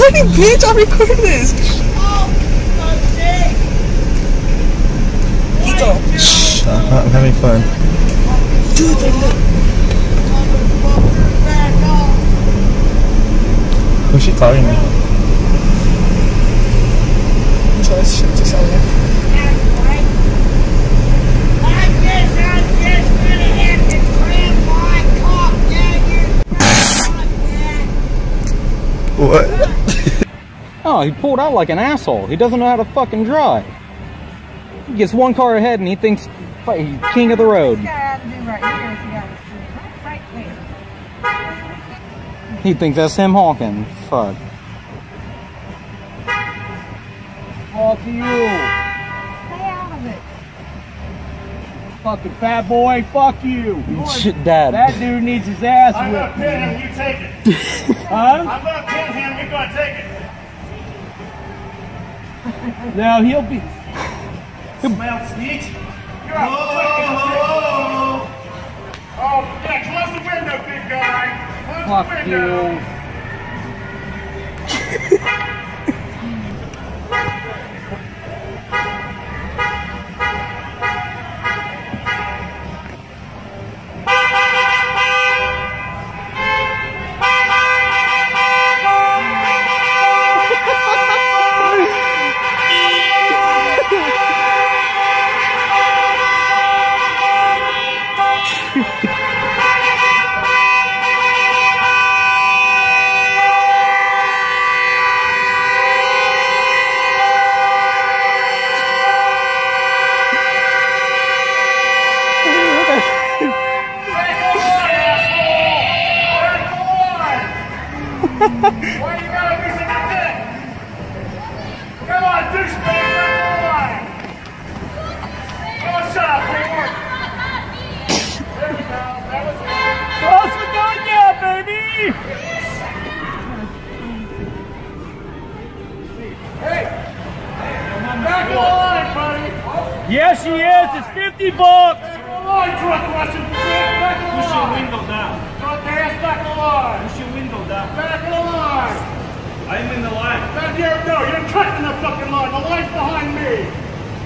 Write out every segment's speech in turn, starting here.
money, bitch. I'm recording this. Ito. Shh. Uh, I'm having fun. Dude, they look. Who's she talking to? Enjoy. Just out here. What? He pulled out like an asshole. He doesn't know how to fucking drive. He gets one car ahead and he thinks he's king of the road. He thinks that's him honking. Fuck. Fuck you. Stay out of it. Fucking fat boy, fuck you. Shit, Dad. That dude needs his ass I'm gonna pin him, you take it. Huh? I'm gonna pin him, you're gonna take it. No, he'll be. Smell sneak. You're a whoa, Oh, yeah, close the window, big guy. Close Fuck the window. you. Yes, she is. It's 50 bucks. Back of the line, drunk Russian. Back of the Push your window down. Drunk ass, back of the line. Push your window down. Back of the line. I'm in the line. Back here, no, you're cutting the fucking line. The line's behind me.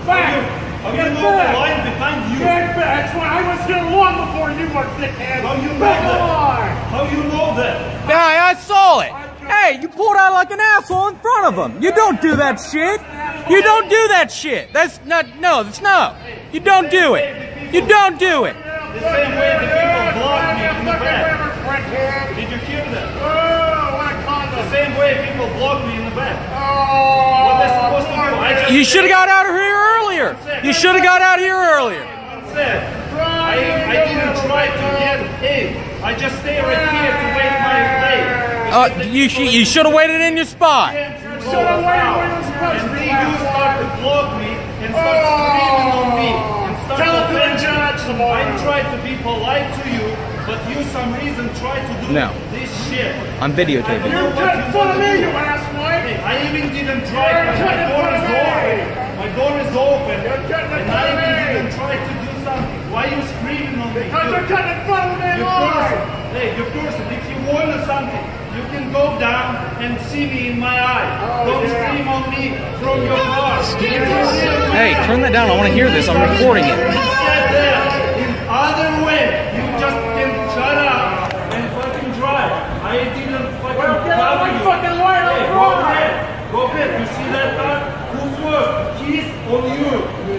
Back. How you Get know the line behind you? Get back. That's why I was here long before you were, dickhead. How you know back of the that? line. How you know that? Yeah, I saw it. Hey, you pulled out like an asshole in front of him. You don't do that shit. You don't do that shit. That's not, no, that's no. You don't do it. You don't do it. The same way people me in the back. Did you that? Oh, what a condom. The same way people blocked me in the back. Oh, You should have got out of here earlier. You should have got out of here earlier. I, I didn't try to get in. I just stay right here to wait my play. Uh, you sh- you should have waited in your spot. Should have waited when it was supposed And to then be. you start to block me and start screaming on me. Tell it to the offending me. judge I tried to be polite to you, but you some reason try to do No. this shit. I'm videotaping. You're cutting in front of me, you asswipe. Hey, I even didn't try. You're My in door front is of me. open. My door is open. You're cutting in And front I of even me. didn't try to do something. Why are you screaming on me? Because you're cutting in front of me, You Lord. hey, you person, if you want something, you can go down and see me in my eye. Oh, Don't yeah. scream on me from your car. Hey, turn that down. I want to hear this. I'm recording it. Instead there, in other way, you just can shut up and fucking drive. I didn't fucking Well, get out of my fucking line, Hey, go drive. ahead. Go ahead. You see that car? Who first? He's on you.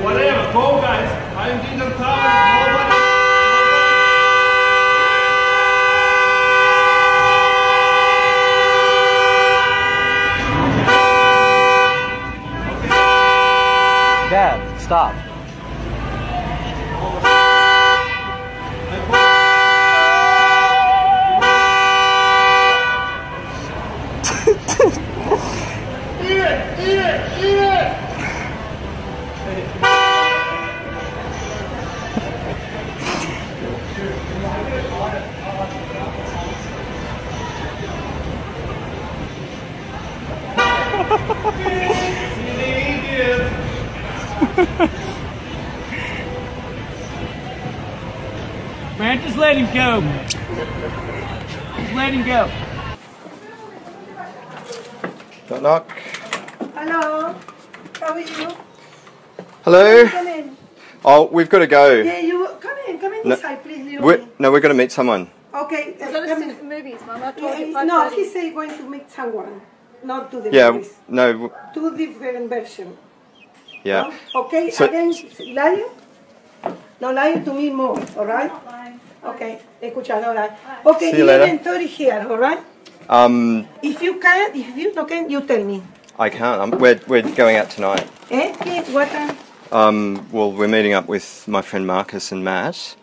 Whatever. Go guys. I didn't cover nobody. Dad, stop. Eat Man, just let him go. Just let him go. Knock knock. Hello. How are you? Hello. Come in. Oh, we've got to go. Yeah, you come in. Come in No. inside, please. little We're, no, we're going to meet someone. Okay. uh, Go come to in. movies, Mum. I told Yeah, you he- no, 5:30. he said going to meet someone, not to the Yeah, movies. no, w- Two different versions. Yeah. Okay, So- again, lying? No lying to me more, all right? Okay, escucha, no lie. Okay, See you later. inventory here, all right? Um, If you can, if you no can, you tell me. I can't. Um, we're, we're going out tonight. Eh? What time? Um, well, we're meeting up with my friend Marcus and Matt,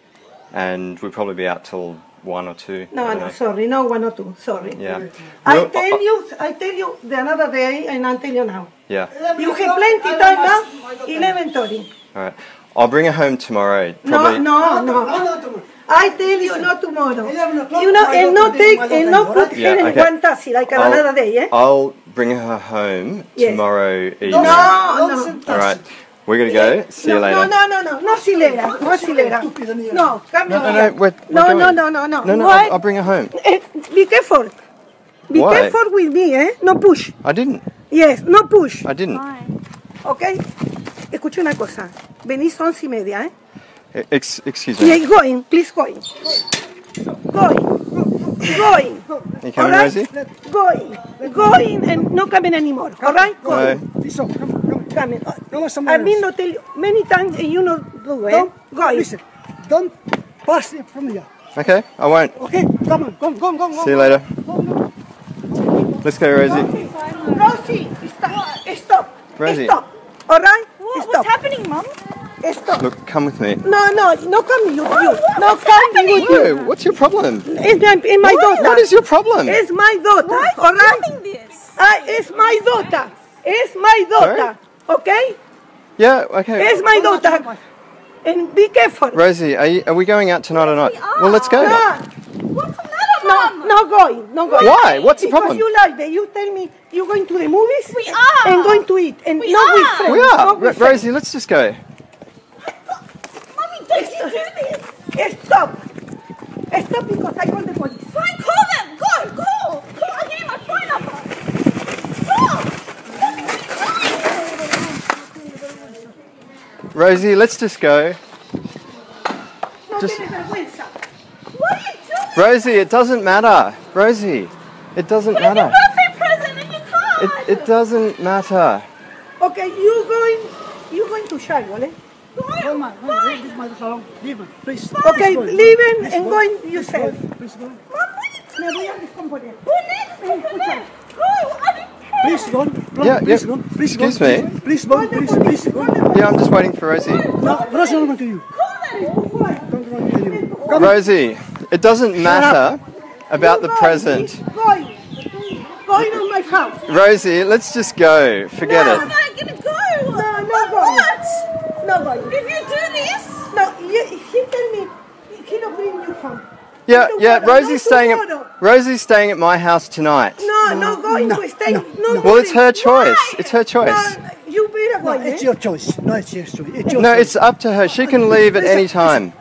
and we'll probably be out till one or two. No, no, sorry, no one or two, sorry. Yeah. I tell uh, you, I tell you the another day, and I tell you now. Yeah. You have plenty time now. Eleven thirty. All right. I'll bring her home tomorrow. No, Probably. no, no. no. I tell you not tomorrow. You know, and not take, and not put Yeah, her in okay. one taxi like I'll- another day, eh? I'll bring her home Yes. tomorrow evening. No, no. All right. We're gonna go. See you later. No, no, no, no, no acelera, no acelera. No, come No, no, here. no, we're- no, we're no, going. no, no, no. No, no, What? I'll, I'll bring her home. Eh, be careful. Be Why? careful with me, eh? No push. I didn't. Yes, no push. I didn't. ¿Ok? Escucha una cosa. Venís once y media, ¿eh? Ex- excuse me. Yeah, going, please going. Going. Going. You coming, Alright? Rosie? Going. Going and no coming anymore. All right? No. Going. Coming. I've been to tell you many times and you not do it. Don't, Going. listen, don't pass it from here. Okay, I won't. Okay, come on, go, go, go, go. See you later. Let's go, Rosie. Rosie, stop. Stop. Rosie. Stop. All right? What- Stop. What's happening, Mum? Stop. Look, come with me. No, no, no come you. you. No come with you. No, what's your problem? It's my, it's my daughter. What is your problem? It's my daughter. Why are you right? filming this? Ah, it's my daughter. It's my daughter. Okay? Yeah, okay. It's my daughter. And be careful. Rosie, are, you, are we going out tonight or not? Well, let's go. No, What's the matter, no, Mum? no going, no going. Why? What's the because problem? you like that. You tell me you're going to the movies. We are. And going to eat. And We not with are. friends. We are. not with friends. Rosie, let's just go. Mummy, don't you do this? Stop. Stop because I call the police. Fine, call them. Go, go. Call. I'll give you my phone number. Stop. Rosie, let's just go. No Just- What are you doing? Rosie, it doesn't matter. Rosie, it doesn't Put your matter. birthday present in your car. It, it doesn't matter. Okay, you going, you going to Shiloh, eh? Come on, come leave this my salon. Leave it, please. Okay, Please go. leaving and go. going yourself. go. Please go. Mum, what Me are you voy doing? Who needs to connect? Go. I don't. Please go. Go, Yeah, please yeah. go. Please go. Excuse me. Please go. Please, please go. Yeah, I'm just waiting for Rosie. No, Rosie, I'm going to you. Call them. Don't run to you. Come. Rosie, it doesn't matter about the present. Going. Going on my house. Rosie, let's just go. Forget No. I'm it. not gonna go. No, no What? No going. If you do this, No, you, he tell me he don't bring you home. Yeah, yeah. Rosie's staying at. Rosie's staying at my house tonight. No, no, going no, to stay. No, No, Well, it's her going. choice. It's her choice. No, you better No, it's your choice. No, it's your choice. It's your No, choice. it's up to her. She can leave at any time.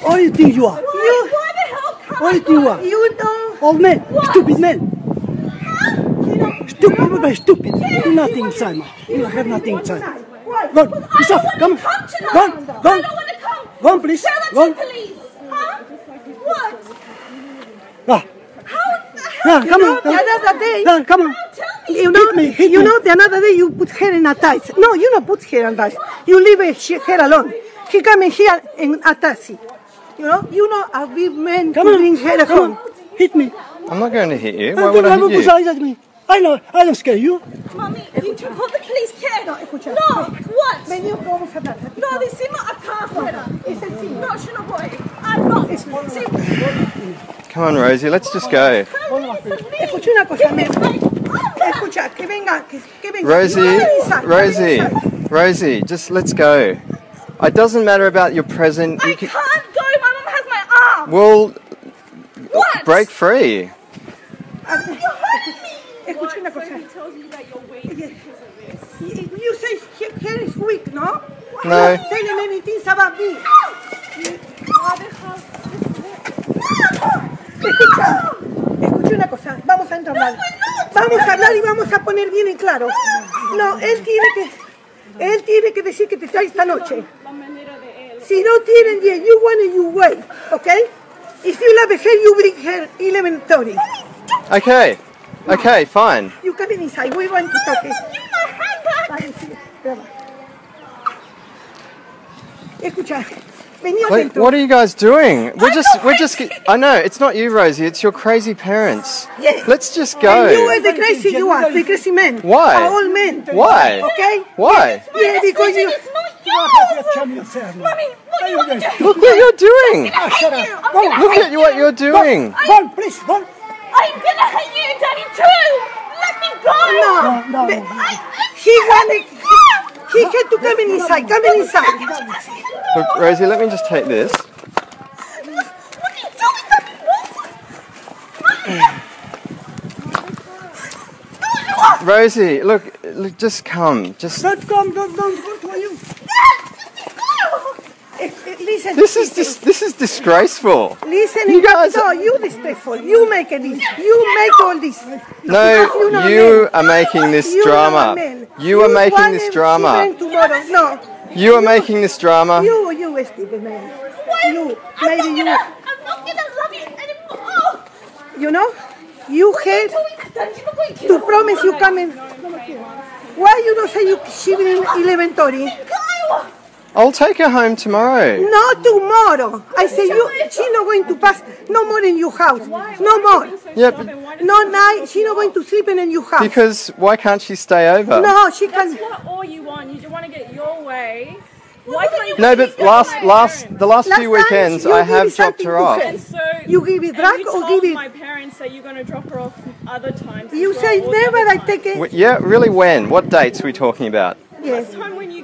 What do you think you are? You, why the hell can't What do you think you are? you know. Old man. Stupid man. Stupid, everybody stupid. You nothing inside, man. You have nothing inside. Why? Go on, I piss don't want Come to come tonight. Go on, go I don't want to come. Go please. Tell that Go to the police. Huh? What? Ah, How? yeah, You come know, on. the other day, Yeah, come on. Tell me. You know, Hit me, hit you me. know, the another day you put her in a taxi. No, you don't put her in a taxi. You leave her, she- her alone. He come in here in a taxi. You know, you know, a big man Come to on. bring her Come home. on. Hit me. I'm not going to hit you. I Why would think I I'm hit push you? eyes at me. I know. I don't scare you. Mommy, you can call the police, ¿qué? No, escucha. No, what? Vení, vamos a hablar. No, decime acá afuera. Es sencillo. No, yo no voy. I'm not. Come on, Rosie. Let's just go. Escucha una cosa, me, escucha, que venga, que, que venga. Rosie, Rosie. Rosie. Just let's go. It doesn't matter about your present. I You can. can't go. My mom has my arm. Well, What? break free. Ah, Escucha una cosa. tells you that you're waiting. You you say he- is weak, no? No. You're telling many things about me. Escucha, escucha una cosa. Vamos a entrar. Vamos a hablar y vamos a poner bien en claro. No, él tiene que, él tiene que decir que te trae esta noche. Si no tienen bien, you want it, you wait, okay? If you love her, you bring her elementary. Okay. Okay, fine. You come inside, we want to talk. Escucha, vení Wait, what are you guys doing? We're just, we're just. I know it's not you, Rosie. It's your crazy parents. Yes. Let's just And you are go. the crazy you are, the crazy man. Why? Are all men. Why? Okay? Why? Yeah, because you. It's not yours. Mommy, what you doing? Look what you're doing. I'm gonna hit you. I'm Go. Look at you, what you're doing. Go, please, go. I'm gonna hit you, Daddy, too. Let me go. No, no, the- no. He wanted. He had to come in inside. Come in inside. Look, Rosie, let me just take this. What are you doing, Daddy? Rosie, look, look, just come. Just. Don't come, don't, don't go to you. Eh, Listen. This is dis- this is disgraceful. Listen, You guys- no, you disrespectful. You make it this. You make all this. No, you know you are making this You drama. You are making this drama. No, You are making this drama. you, you stupid man. You, I'm maybe you, gonna, I'm not gonna love you anymore. you know, you had Doing this, Daddy, you know what you to promise you coming. Why you don't say you she in elementary? Kyle! I'll take her home tomorrow. No tomorrow. I say you. She not going to pass no more in your house. No more. Yeah, but No night. She not going to sleep in your house. because why can't she stay over? no, she can. That's what all you want. You just want to get your way. Why can't you No, but last last the last Last few weekends I have dropped her off. so You give it and drug or give it- my parents that you're going to drop her off other times. You well, say never. I times. take it. Yeah, really when? What dates are we talking about? Yes.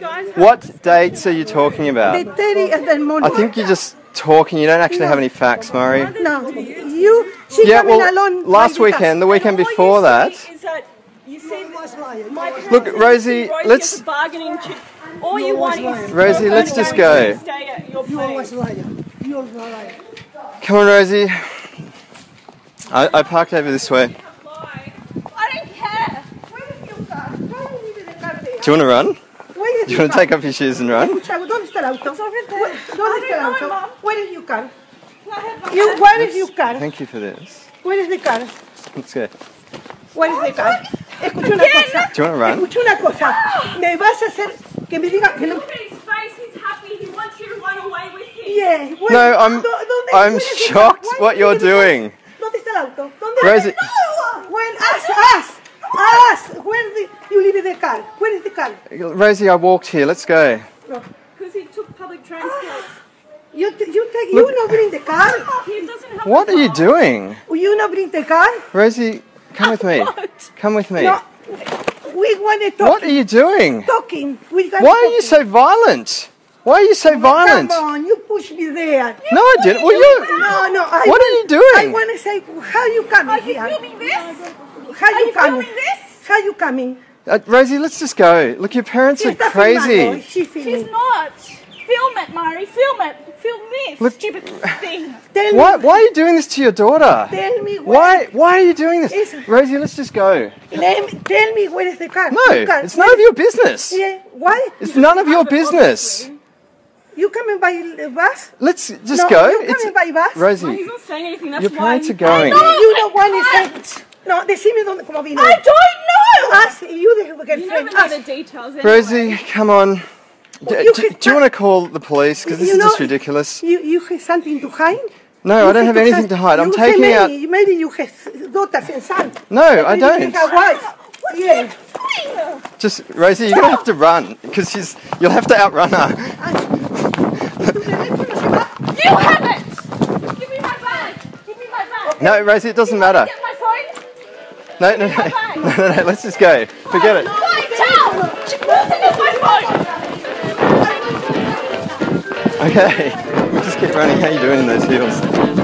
Time when you guys What dates are you talking The about? 30 of the I think you're just talking, you don't actually have any facts, Murray. No, you. She Yeah, well, alone. last weekend, the weekend before you that, that you see my Look, Rosie, Rosie let's- a bargaining chip. All you want is Rosie, your let's just go. Stay at your You always place. liar. You always liar. come on, Rosie. I, I parked over this way. I don't care. Where is your car? Why don't you leave the car there? Do you want to run? Where is Do you want to car? take off your shoes and run? Escucha, ¿dónde está el auto? over there. Where- ¿Dónde está el I don't auto? know, Mom. Where is your car? Can I have my You, hand? where is your car? Thank you for this. Where is the car? Let's go. Where is the car? Escucha una cosa. Do you want to run? Escucha una cosa. Me vas a hacer que me diga que no. Look at his face. He's happy. He wants you to run away with him. Yeah. where- No, I'm- ¿dó- dónde- I'm where is the shocked car? Why what you you're leave the car? doing. ¿Dónde está el auto? ¿Dónde? Rosie- When ask, ask, ask. Where the, you leave the car? Where is the car? Rosie, I walked here. Let's go. Because he took public transport. You, t- you take, you not bring the car? He doesn't have What a are you car. doing? You not bring the car? Rosie, come with me. Come with me. No. We want to talk. What are you doing? Talking. We got Why are you so violent? Why are you so violent? Come on, you push me there. No, I didn't. Well, you. No, no. I What are you doing? I want to say, how you coming Are you here? filming this? How Are you you coming? filming this? How you coming? Uh, Rosie, let's just go. Look, your parents are crazy. She She's not. Film it, Mari. Film it. Film this Look- stupid thing. Tell Why, me, why are you doing this to your daughter? tell me Why? Why are you doing this? It's- Rosie, let's just go. Let me, tell me where is the car? No, The car. it's none of your business. Yeah. Why? It's none of your business. You coming by the bus? Let's just no, go. You coming by bus? Rosie. No, Rosie, he's not saying anything. That's your why. parents are going. No, you don't want to say. No, decime dónde, cómo vino. I don't know. Ask you the You never girlfriend. know the Ask. details. Anyway. Rosie, come on. Oh, do, you do- do you want to call the police? Because this is know- just ridiculous. You, you have something to hide? No, I don't have anything to hide. I'm you taking say out. maybe, Maybe you have daughters and sons. No, I don't. You have a wife. Yeah. Just Rosie, you're gonna have to run because she's. You'll have to outrun her. You have it. Give me my bag. Give me my bag. No, Rosie, it doesn't matter. No, no, no, no, no, no. Let's just go. Forget it. Okay, just keep running. How you doing in those heels?